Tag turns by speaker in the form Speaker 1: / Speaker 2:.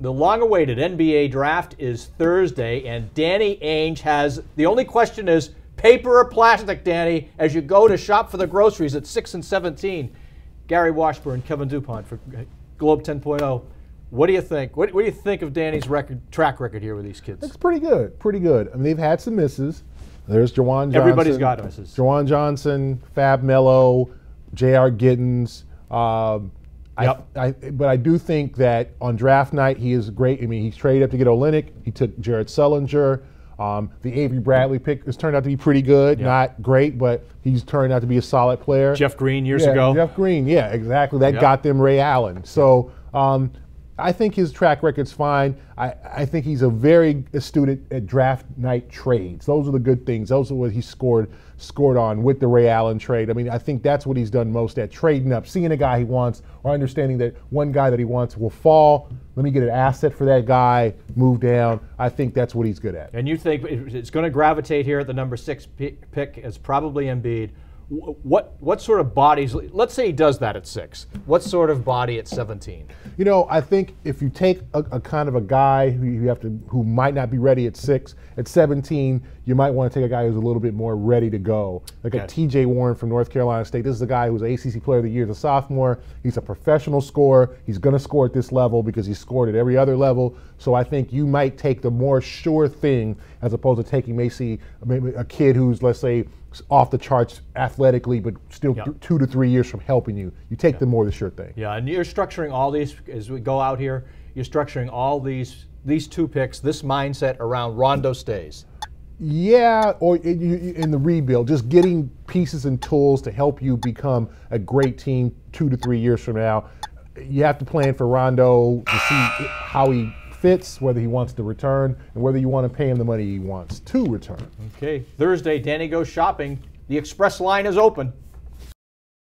Speaker 1: the long-awaited NBA draft is Thursday, and Danny Ainge has the only question is paper or plastic, Danny, as you go to shop for the groceries at 6 and 17. Gary Washburn, Kevin Dupont for Globe 10.0. What do you think? What, what, do you think of Danny's record track record here with these kids?
Speaker 2: It's pretty good, pretty good. I mean, they've had some misses. There's JaJuan Johnson.
Speaker 1: Everybody's got misses.
Speaker 2: JaJuan Johnson, Fab Melo, J.R. Giddens. Um,
Speaker 1: Yep.
Speaker 2: I, I, but I do think that on draft night he is great. I mean, he's traded up to get Olynyk. He took Jared Sullinger. Um, the Avery Bradley pick has turned out to be pretty good.
Speaker 1: Yep.
Speaker 2: Not great, but he's turned out to be a solid player.
Speaker 1: Jeff Green years
Speaker 2: yeah,
Speaker 1: ago.
Speaker 2: Jeff Green, yeah, exactly. That
Speaker 1: Yep.
Speaker 2: got them Ray Allen. So um, I think his track record's fine. I, I think he's a very astute at, draft night trades. Those are the good things. Those are what he scored scored on with the Ray Allen trade. I mean, I think that's what he's done most at trading up, seeing a guy he wants, or understanding that one guy that he wants will fall. Let me get an asset for that guy, move down. I think that's what he's good at.
Speaker 1: And you think it's going to gravitate here at the number six pick, pick is probably Embiid. Wh- What what sort of bodies? Let's say he does that at six. What sort of body at 17?
Speaker 2: You know, I think if you take a, a kind of a guy who you have to who might not be ready at six, at 17, you might want to take a guy who's a little bit more ready to go, like a T.J. Warren from North Carolina State. This is a guy who's ACC Player of the Year as a sophomore. He's a professional scorer. He's going to score at this level because he scored at every other level. So I think you might take the more sure thing as opposed to taking maybe a kid who's let's say off the charts athletically, but still
Speaker 1: Yeah.
Speaker 2: th- two to three years from helping you. You take the more the sure thing.
Speaker 1: Yeah, and you're structuring all these as we go out here. You're structuring all these these two picks, this mindset around Rondo stays.
Speaker 2: Yeah, or in, in the rebuild, just getting pieces and tools to help you become a great team two to three years from now. You have to plan for Rondo to see how he fits, whether he wants to return, and whether you want to pay him the money he wants to return.
Speaker 1: Okay, Thursday, Danny goes shopping. The express line is open.